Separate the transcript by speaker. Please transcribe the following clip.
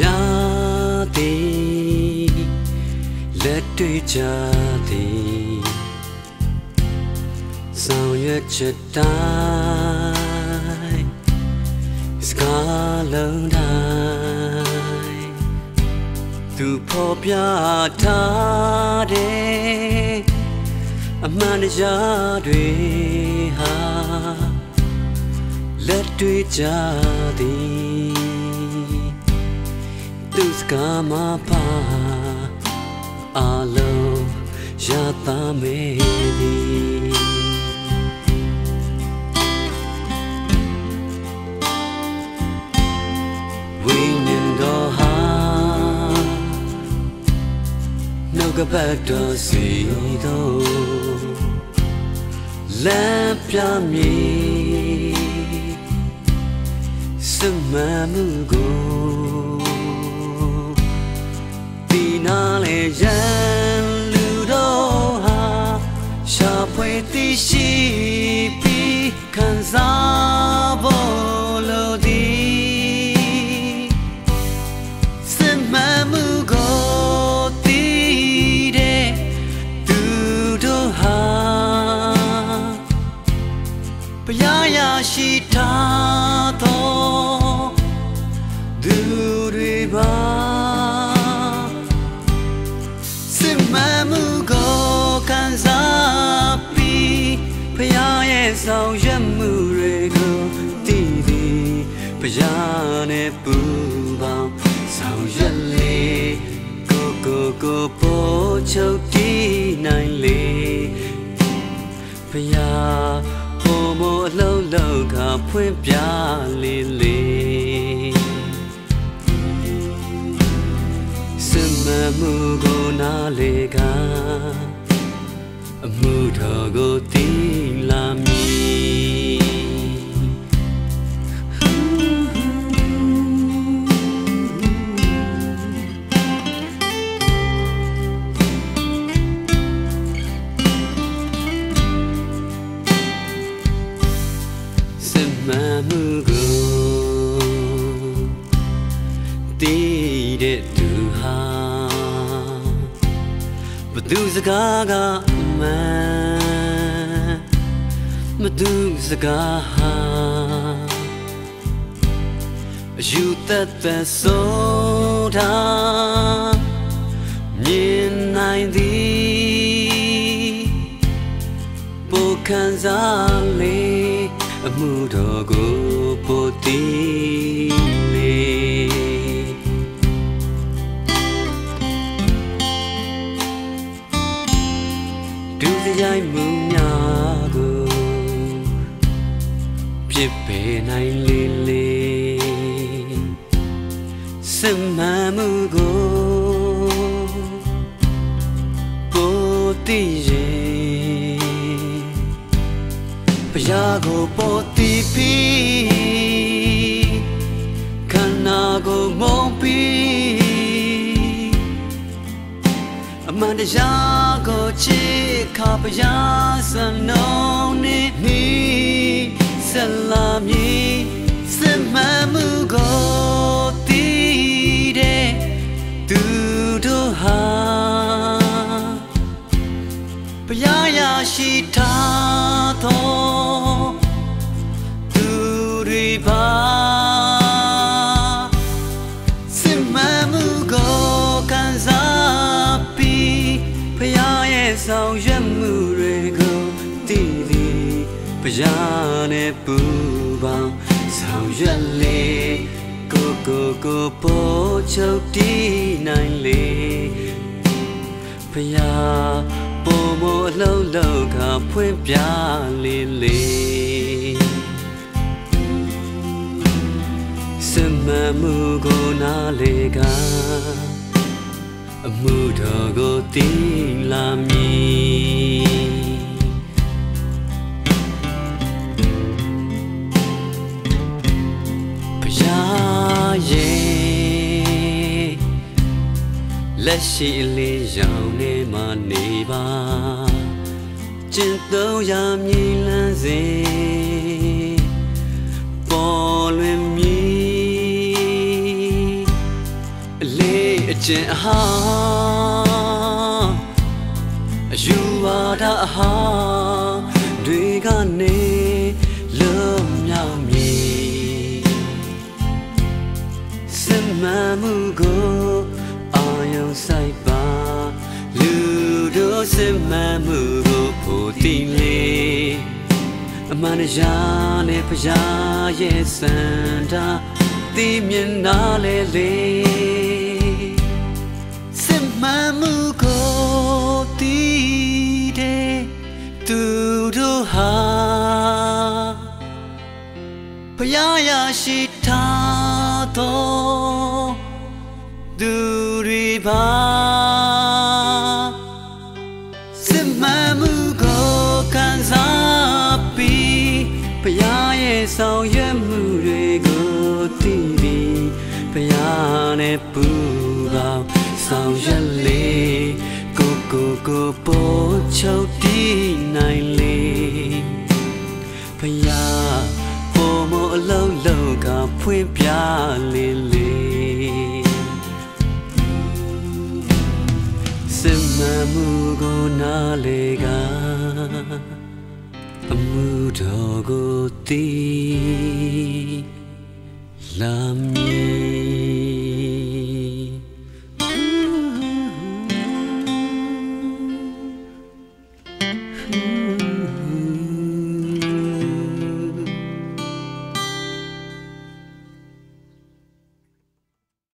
Speaker 1: ရာသည်လက်တွေ့ကြသည်ဆောင်ရွက်ချက်တိုင်းစကားလုံးတိုင်းသူဖော်ပြထားတဲ့အမှန်တရားတွေဟာလက်တွေ့ကြသည်သူ စကားမှာပါအလုံးရတာမေသည်ဝိညာဉ်တော်ဟာနှုတ်ကပတ်တော်စီတော်လမ်းပြမည်စမမှုကို ဒီနာလေရန်လူတော်ဟာရှာဖွေသိရှိပြီးခံစားဖို့လိုသည်စမမှုကိုတည်တဲ့သူတို့ဟာဘုရားရရှိထားသောသူတွေပါ ပူပေါင်းဆောင်ရွက်လေကိုကိုကိုပို့ချုပ်တည်နိုင်လေဘုရားဘုံမအလုံးလောက်ကဖွင့်ပြလေလေစမမှုကိုနားလေကအမှုတော်ကိုတည် တဲ့သူဟာဘသူစကားကမှန်မသူစကားဟာအယူသက်သက်ဆိုတာမြင်နိုင်သည်ပိုခံစားလေအမှုတော်ကိုပိုတည် ပြစ်ပယ်နိုင်လေလေစမမှုကိုကိုတည်ရင်ဘုရားကိုပေါ်တည်ပြီးခန္ဓာကိုမုံပြီးအမှန်တရားကိုချစ်ခါပရာစံနှုံးနေ ဘုရားရရှိထားသောသူတွေပါစစ်မှန်မှုကိုခံစားပြီးဖရာရဲ့ဆောင်ရွက်မှုတွေကိုတည်သည်ဘုရားနဲ့ပူပေါင်းဆောင်ရွက်လေကိုကိုကိုပို့ချုပ်တည်နိုင်လေဖရာပုံ မအလုံးလောက်ကဖွင့်ပြလေလေစမမှုကိုနားလေကအမှုတော်ကိုတည်လာမည် လက်ရှိလေးရောင်နေမှနေပါကျင့်သုံးရမည်လန်းစေပေါ်လွင်မြည်အကျင့်အဟာအယူဝါဒအဟာတွေကနေလုံးမြောက်မြေစမမှုကိုအာယုံ ဆိုင်ပါလူတို့စမမှုကိုပိုတင်လေအမှန်တရားနဲ့ဖျားရဲ့စန္ဒာသိမြင်နာလေလေစမမှုကိုတည်တဲ့သူတို့ဟာဖျားရရှိထားသောသူတွေ ပါစမမှုကိုခံစားပြီးဖျားရဲ့ဆောင်ရွက်မှုတွေကိုတည်ပြီးဖျားနဲ့ပူပေါင်းဆောင်ရွက်လေကိုကိုကိုပေါ်ချုပ်တည်နိုင်လေဖျားပေါ်မအလုံးလုံးကဖွင့်ပြလေလေ မမှုကိုနားလေကအမှုတော်ကိုတည်လာမည်